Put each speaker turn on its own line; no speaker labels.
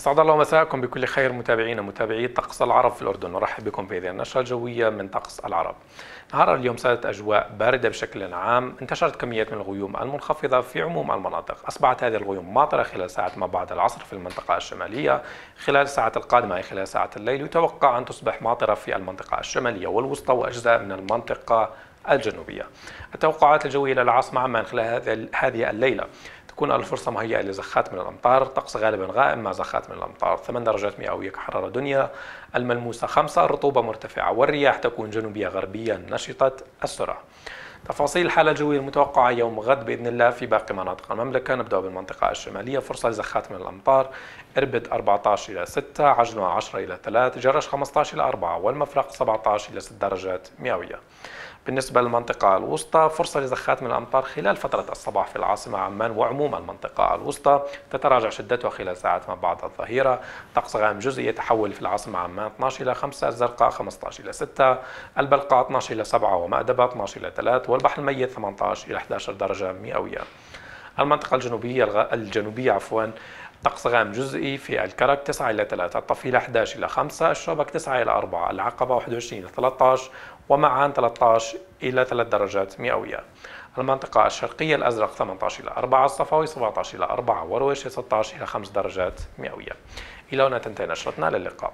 أسعد الله مساءكم بكل خير متابعينا متابعي طقس العرب في الأردن. نرحب بكم في هذه النشرة الجوية من طقس العرب. نهار اليوم سادت أجواء باردة بشكل عام. انتشرت كميات من الغيوم المنخفضة في عموم المناطق. أصبحت هذه الغيوم ماطرة خلال ساعات ما بعد العصر في المنطقة الشمالية. خلال الساعات القادمة أي خلال ساعات الليل يتوقع أن تصبح ماطرة في المنطقة الشمالية والوسطى وأجزاء من المنطقة الجنوبية. التوقعات الجوية للعاصمة عمان خلال هذه الليلة. تكون الفرصة مهيئة لزخات من الأمطار. طقس غالبا غائم مع زخات من الأمطار. 8 درجات مئوية كحرارة دنيا. الملموسة 5 الرطوبة مرتفعة. والرياح تكون جنوبية غربية نشطة السرعة. تفاصيل الحالة الجوية المتوقعة يوم غد بإذن الله في باقي مناطق المملكة. نبدأ بالمنطقة الشمالية. فرصة لزخات من الأمطار إربد 14 إلى 6 عجنوة 10 إلى 3 جرش 15 إلى 4 والمفرق 17 إلى 6 درجات مئوية. بالنسبة للمنطقة الوسطى فرصة لزخات من الأمطار خلال فترة الصباح في العاصمة عمان وعموم المنطقة الوسطى تتراجع شدتها خلال ساعات ما بعد الظهيرة. طقس غائم جزئي يتحول في العاصمة عمان 12 إلى 5 الزرقاء 15 إلى 6 البلقاء 12 إلى 7 ومأدبة 12 إلى 3 والبحر الميت 18 إلى 11 درجة مئوية. المنطقة الجنوبية الجنوبية عفوا طقس غائم جزئي في الكرك 9 إلى 3 الطفيلة 11 إلى 5 الشوبك 9 إلى 4 العقبة 21 إلى 13 ومعان 13 إلى 3 درجات مئوية. المنطقة الشرقية الأزرق 18 إلى 4 الصفاوي 17 إلى 4 ورويشة 16 إلى 5 درجات مئوية. إلى هنا تنتهي نشرتنا للقاء